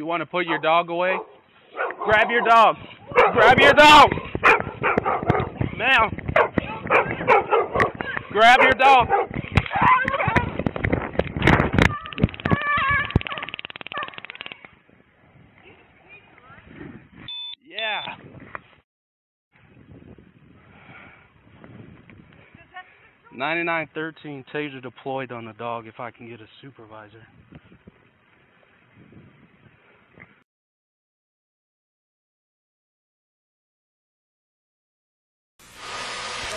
You want to put your dog away? Grab your dog. Grab your dog. Now. Grab your dog. Yeah. Ninety-nine thirteen taser deployed on the dog. If I can get a supervisor.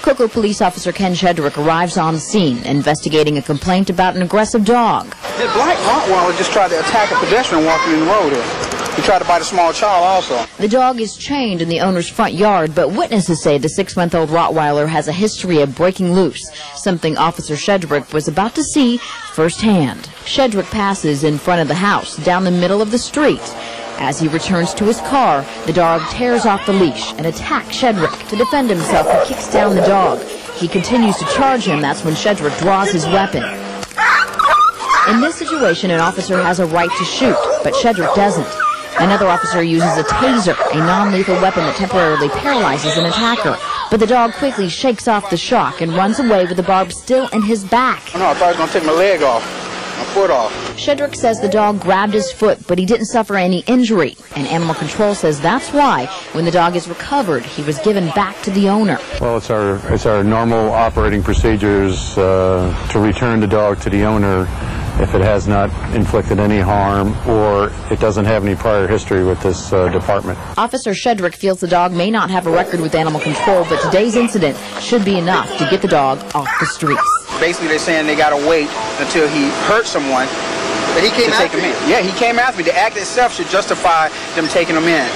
Cocoa police officer Ken Shedrick arrives on scene, investigating a complaint about an aggressive dog. The black Rottweiler just tried to attack a pedestrian walking in the road here. He tried to bite a small child also. The dog is chained in the owner's front yard, but witnesses say the six-month-old Rottweiler has a history of breaking loose, something Officer Shedrick was about to see firsthand. Shedrick passes in front of the house, down the middle of the street. As he returns to his car, the dog tears off the leash and attacks Shedrick. To defend himself, he kicks down the dog. He continues to charge him. That's when Shedrick draws his weapon. In this situation, an officer has a right to shoot, but Shedrick doesn't. Another officer uses a taser, a non-lethal weapon that temporarily paralyzes an attacker. But the dog quickly shakes off the shock and runs away with the barb still in his back. Oh, no, I thought he was going to take my leg off, my foot off. Shedrick says the dog grabbed his foot, but he didn't suffer any injury. And Animal Control says that's why, when the dog is recovered, he was given back to the owner. Well, it's our it's our normal operating procedures uh, to return the dog to the owner if it has not inflicted any harm or it doesn't have any prior history with this uh, department. Officer Shedrick feels the dog may not have a record with Animal Control, but today's incident should be enough to get the dog off the streets. Basically, they're saying they got to wait until he hurt someone. But he came to take him in. Yeah, he came after me. The act itself should justify them taking him in.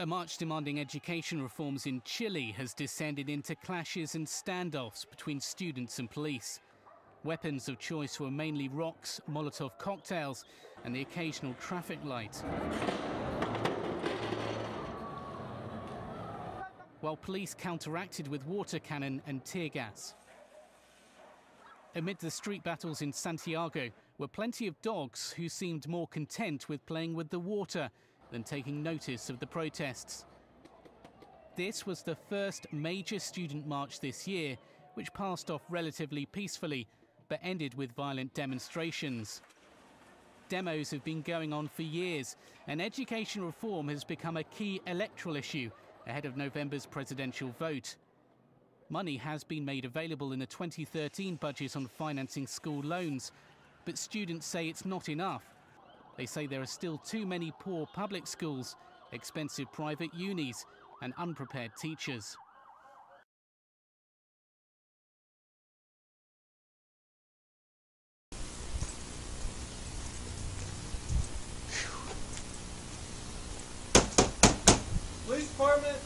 A march demanding education reforms in Chile has descended into clashes and standoffs between students and police. Weapons of choice were mainly rocks, Molotov cocktails, and the occasional traffic light. While police counteracted with water cannon and tear gas. Amid the street battles in Santiago were plenty of dogs who seemed more content with playing with the water than taking notice of the protests. This was the first major student march this year, which passed off relatively peacefully, but ended with violent demonstrations. Demos have been going on for years, and education reform has become a key electoral issue ahead of November's presidential vote. Money has been made available in the 2013 budget on financing school loans, but students say it's not enough they say there are still too many poor public schools, expensive private unis, and unprepared teachers. Police department.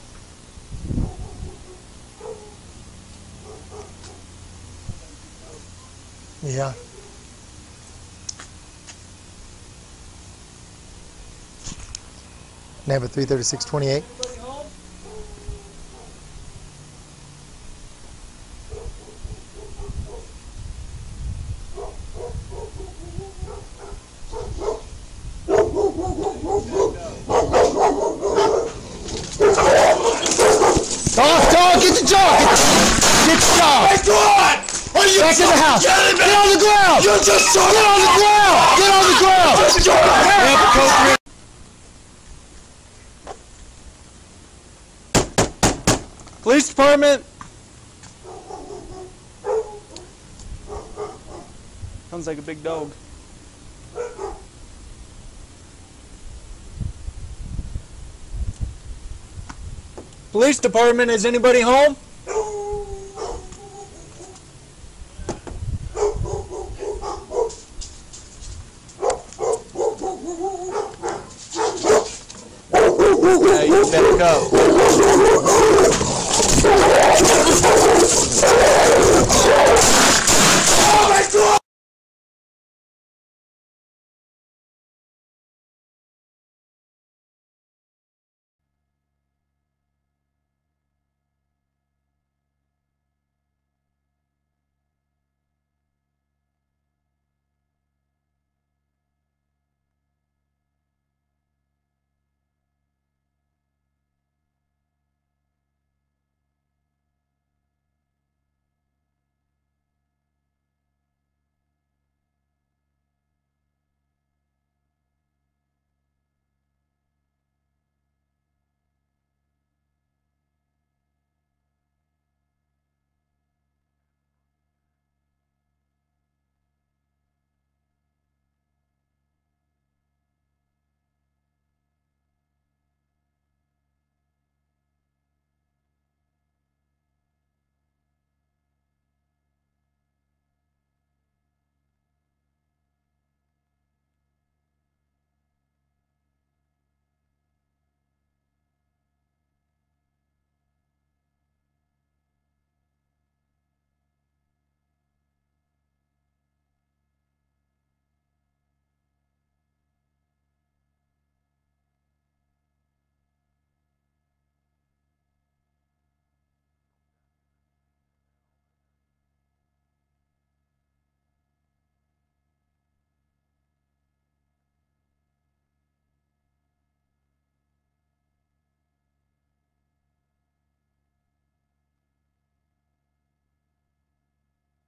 Yeah. Number 33628. Dog, dog, get the dog! Get the dog! Hey, go on! Are you Back in the house! Get, it, Get on the ground! You just saw Get on the ground! Get on the ground! Just go ahead. Police department! Sounds like a big dog. Police department, is anybody home? Hey, you better go. Oh my god!